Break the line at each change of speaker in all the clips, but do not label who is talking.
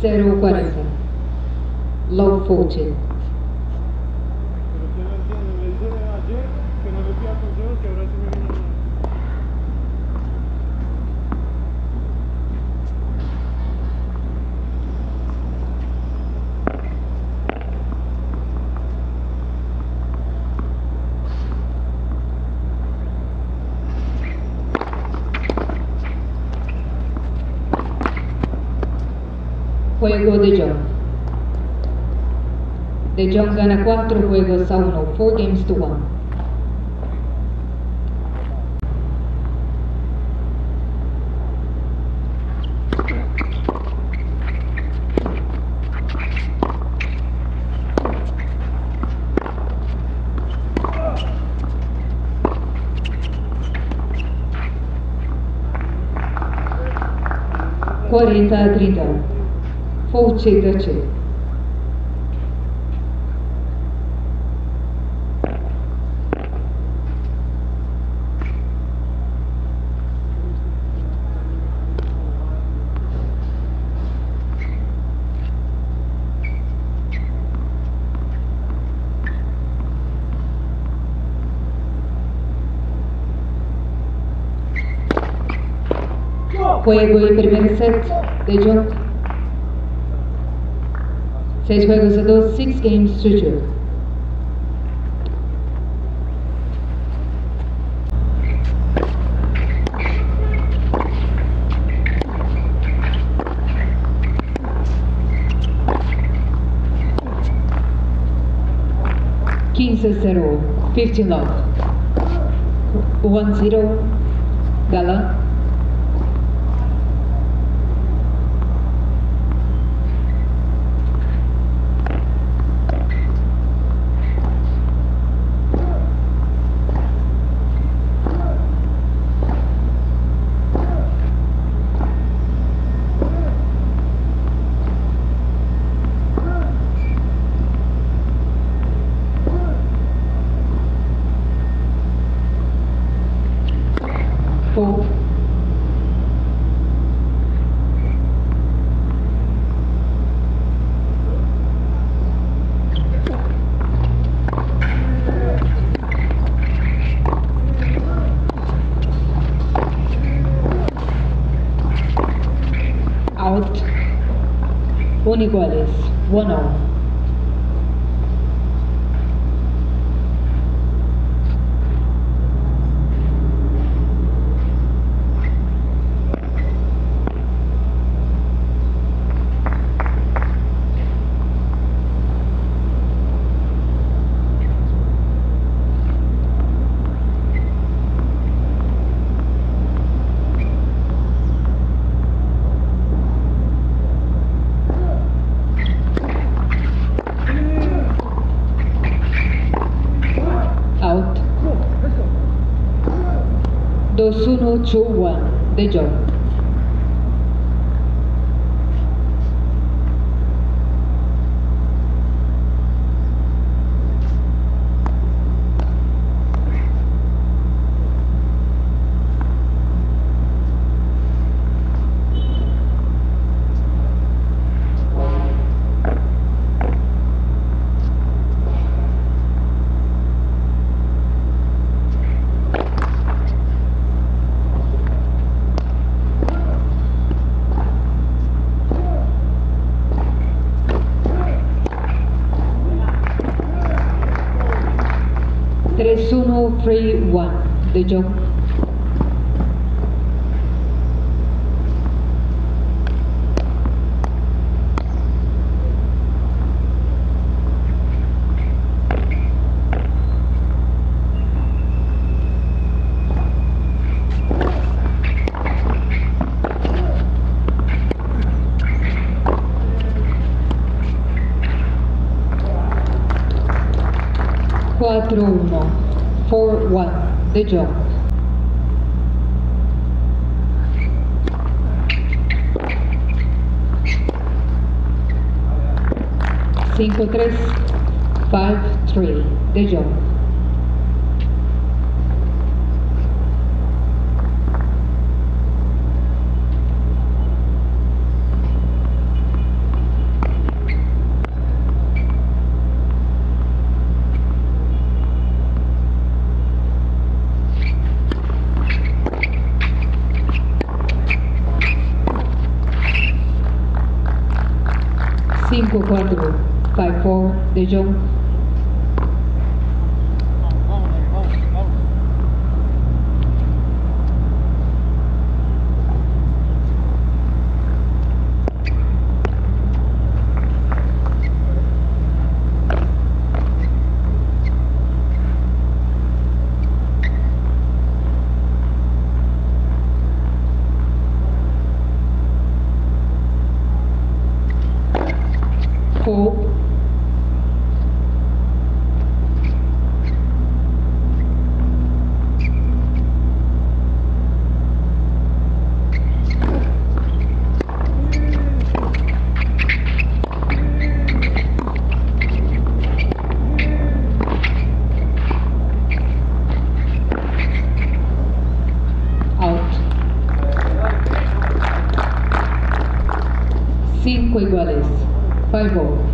0.40. Low
Love Fortune.
Juego de Jong. De Jong gana 4 juegos a 1, 4 games to 1. Quarenta a 30. Fouce Tace. Juego y primer set de Jong. Seis juegos de 12, six games to two. Quinze zero, fifteen love, one zero, Galan. Iguales. One all. Yosuno Chua de John. Tres uno three one. De Jong. Cuatro uno. Four one. De Jong. Cinco tres. Five three. De Jong. 5-4 by 4 de John. Five.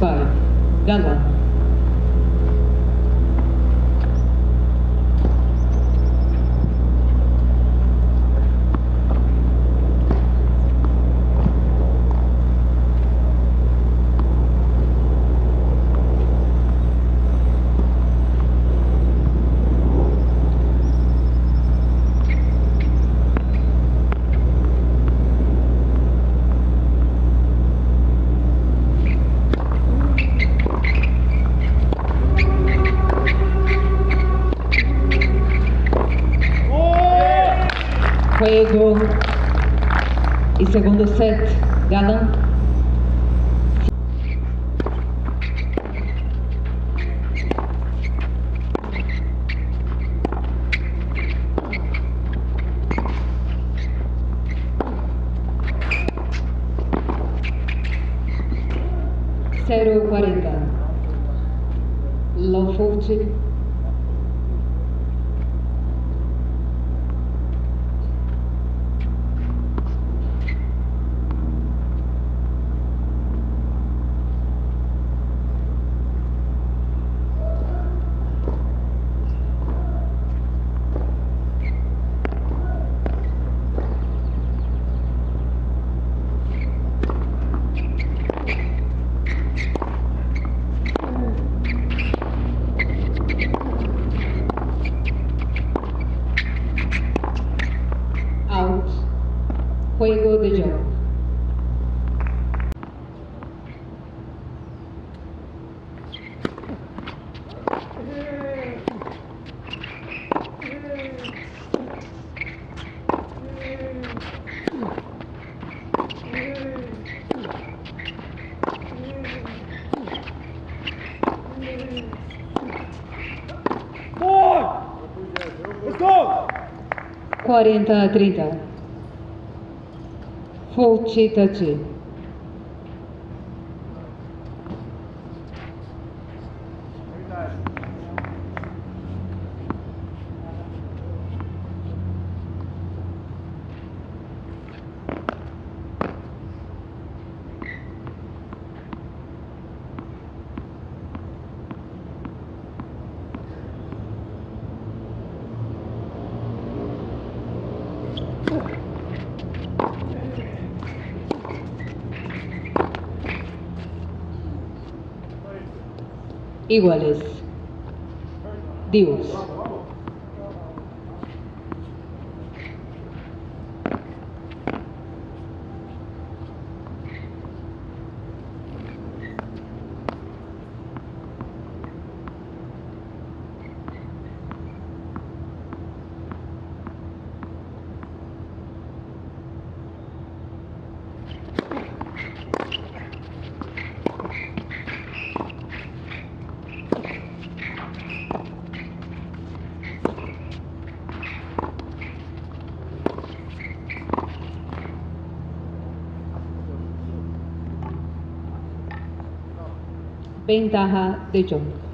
在 E segundo set, Galan. Zero quarenta. Low. 40 a 30. Forte touch. Iguales. Dios. Ventaja de John.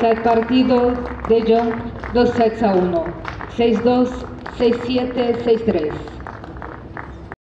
set partido de John, 2 sets a 1. 6-2, 6-7, 6-3.